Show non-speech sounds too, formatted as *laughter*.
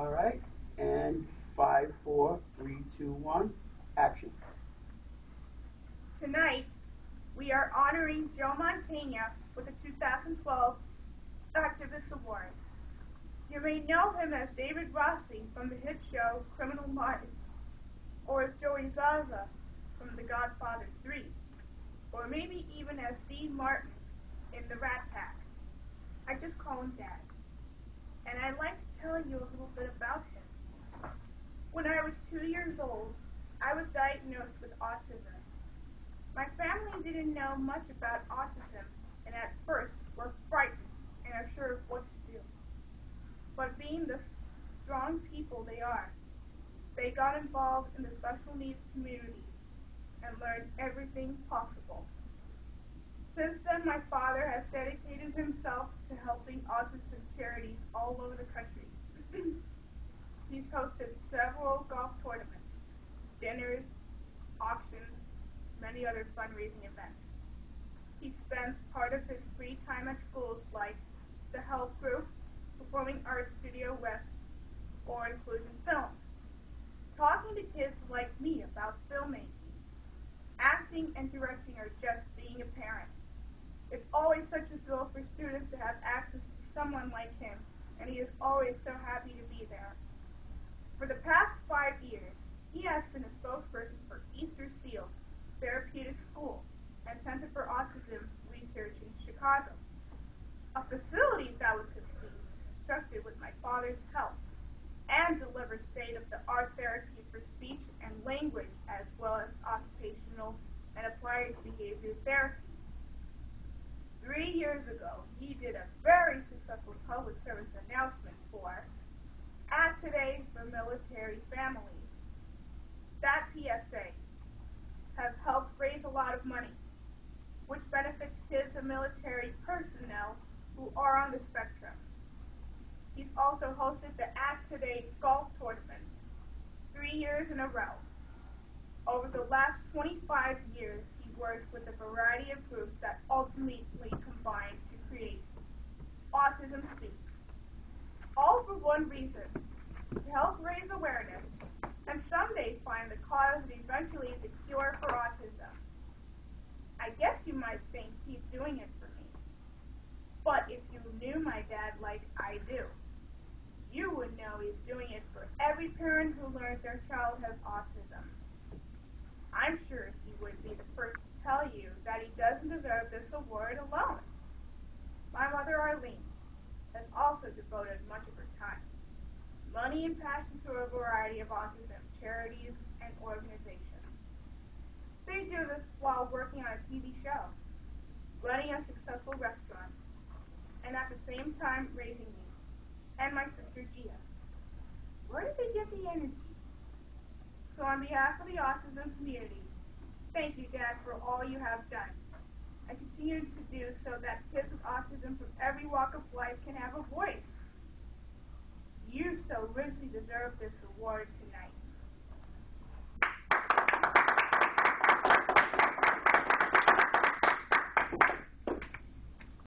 All right, and five, four, three, two, one, action. Tonight, we are honoring Joe Mantegna with the 2012 Activist Award. You may know him as David Rossi from the hit show Criminal Minds, or as Joey Zaza from The Godfather 3, or maybe even as Steve Martin in The Rat Pack. I just call him Dad. And I'd like to tell you a little bit about him. When I was two years old, I was diagnosed with autism. My family didn't know much about autism and at first were frightened and unsure of what to do. But being the strong people they are, they got involved in the special needs community and learned everything possible. Since then, my father has dedicated himself to helping autism charities all over the country. *clears throat* He's hosted several golf tournaments, dinners, auctions, many other fundraising events. He spends part of his free time at schools like the Help Group, Performing Arts Studio West, or Inclusion Films, talking to kids like me about filmmaking. Acting and directing are just being a parent. It's always such a thrill for students to have access to someone like him, and he is always so happy to be there. For the past five years, he has been a spokesperson for Easter Seals Therapeutic School and Center for Autism Research in Chicago, a facility that was constructed with my father's help and delivers state-of-the-art therapy for speech and language as well as occupational and applied behavior therapy. Three years ago, he did a very successful public service announcement for Act Today for Military Families. That PSA has helped raise a lot of money, which benefits kids and military personnel who are on the spectrum. He's also hosted the Act Today golf tournament three years in a row. Over the last 25 years, worked with a variety of groups that ultimately combined to create Autism Speaks. All for one reason, to help raise awareness and someday find the cause and eventually the cure for autism. I guess you might think he's doing it for me. But if you knew my dad like I do, you would know he's doing it for every parent who learns their child has autism. I'm sure he would be the first tell you that he doesn't deserve this award alone. My mother, Arlene, has also devoted much of her time, money, and passion to a variety of autism charities and organizations. They do this while working on a TV show, running a successful restaurant, and at the same time raising me and my sister Gia. Where did they get the energy? So on behalf of the autism community, thank you, Dad, for all you have done. I continue to do so that kids with autism from every walk of life can have a voice. You so richly deserve this award tonight.